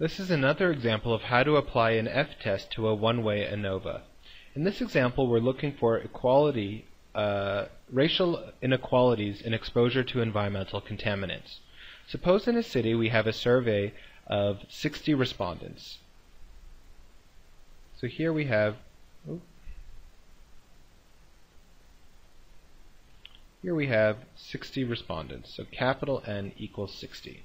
This is another example of how to apply an f-test to a one-way ANOVA. In this example, we're looking for equality, uh, racial inequalities in exposure to environmental contaminants. Suppose in a city we have a survey of 60 respondents. So here we have, oh, here we have 60 respondents. So capital N equals 60.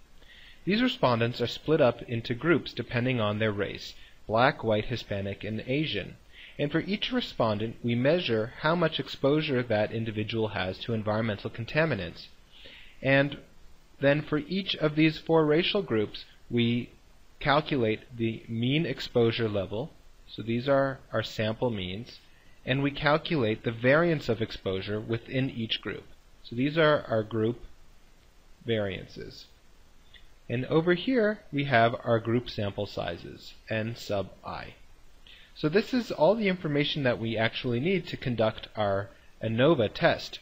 These respondents are split up into groups depending on their race black, white, Hispanic, and Asian. And for each respondent, we measure how much exposure that individual has to environmental contaminants. And then for each of these four racial groups, we calculate the mean exposure level. So these are our sample means. And we calculate the variance of exposure within each group. So these are our group variances. And over here we have our group sample sizes, n sub i. So this is all the information that we actually need to conduct our ANOVA test.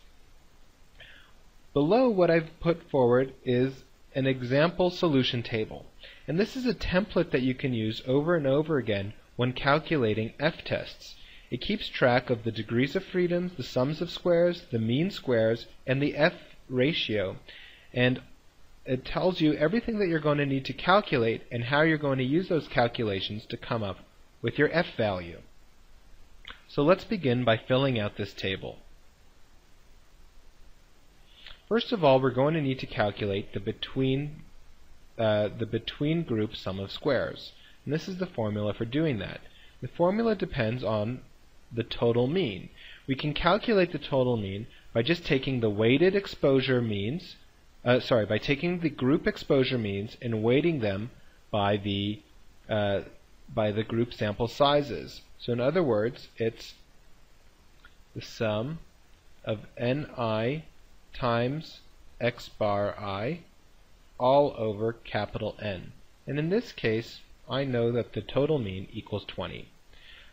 Below what I've put forward is an example solution table. And this is a template that you can use over and over again when calculating f-tests. It keeps track of the degrees of freedom, the sums of squares, the mean squares, and the f ratio. And it tells you everything that you're going to need to calculate and how you're going to use those calculations to come up with your f value. So let's begin by filling out this table. First of all, we're going to need to calculate the between uh, the between group sum of squares. And this is the formula for doing that. The formula depends on the total mean. We can calculate the total mean by just taking the weighted exposure means uh, sorry, by taking the group exposure means and weighting them by the uh, by the group sample sizes. So in other words, it's the sum of ni times x bar i all over capital N. And in this case, I know that the total mean equals 20.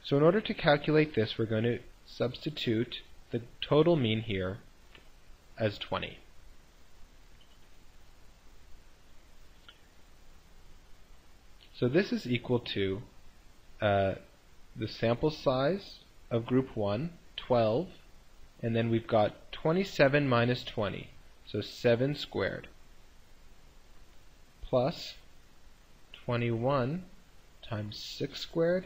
So in order to calculate this, we're going to substitute the total mean here as 20. So this is equal to uh, the sample size of group 1, 12, and then we've got 27 minus 20, so 7 squared, plus 21 times 6 squared,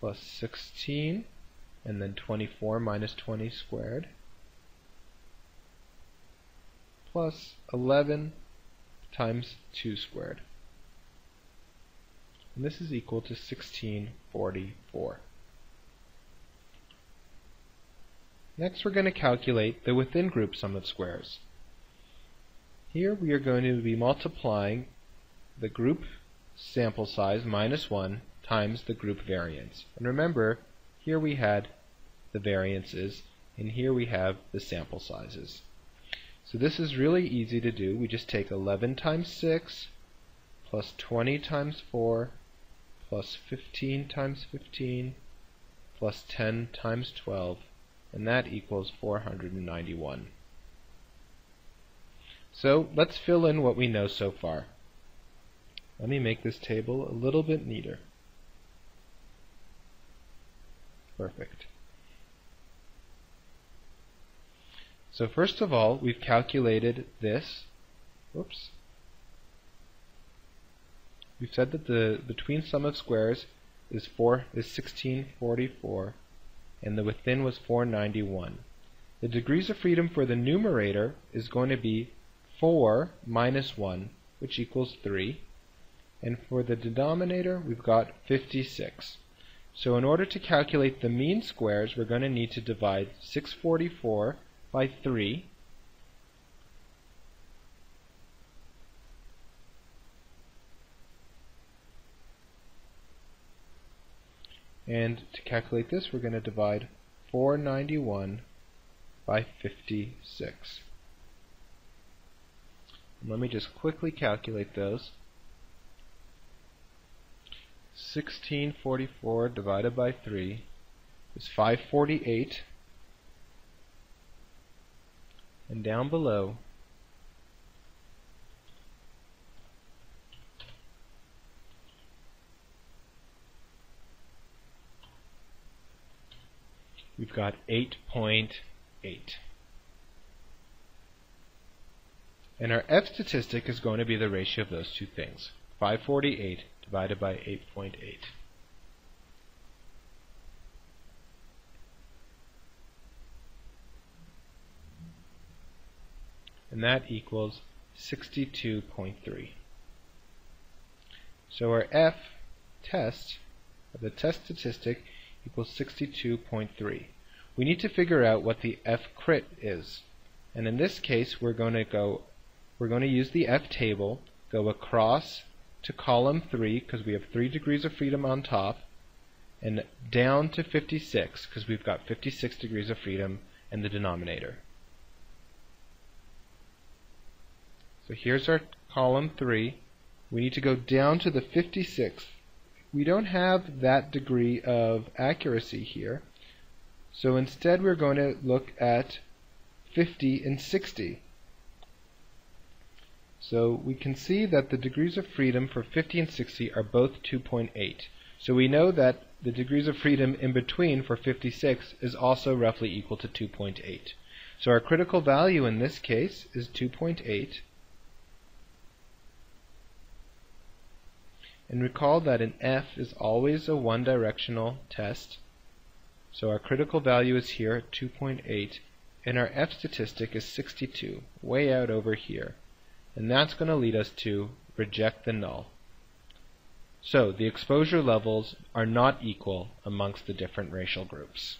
plus 16, and then 24 minus 20 squared, plus 11 times 2 squared and this is equal to 1644. Next we're going to calculate the within group sum of squares. Here we are going to be multiplying the group sample size minus 1 times the group variance. And remember, here we had the variances, and here we have the sample sizes. So this is really easy to do. We just take 11 times 6 plus 20 times 4 plus 15 times 15 plus 10 times 12 and that equals 491. So let's fill in what we know so far. Let me make this table a little bit neater. Perfect. So first of all, we've calculated this. Whoops. We've said that the between sum of squares is four is 1644 and the within was 491. The degrees of freedom for the numerator is going to be 4 minus 1, which equals 3. And for the denominator, we've got 56. So in order to calculate the mean squares, we're going to need to divide 644 by 3 And to calculate this, we're going to divide 491 by 56. And let me just quickly calculate those. 1644 divided by 3 is 548. And down below, we've got 8.8. And our F statistic is going to be the ratio of those two things. 548 divided by 8.8. And that equals 62.3. So our F test, the test statistic, equals 62.3. We need to figure out what the F crit is. And in this case, we're going to go, we're going to use the F table, go across to column 3 because we have 3 degrees of freedom on top, and down to 56 because we've got 56 degrees of freedom in the denominator. So here's our column 3. We need to go down to the 56th. We don't have that degree of accuracy here. So instead we're going to look at 50 and 60. So we can see that the degrees of freedom for 50 and 60 are both 2.8. So we know that the degrees of freedom in between for 56 is also roughly equal to 2.8. So our critical value in this case is 2.8. And recall that an F is always a one-directional test. So our critical value is here at 2.8, and our F statistic is 62, way out over here. And that's going to lead us to reject the null. So the exposure levels are not equal amongst the different racial groups.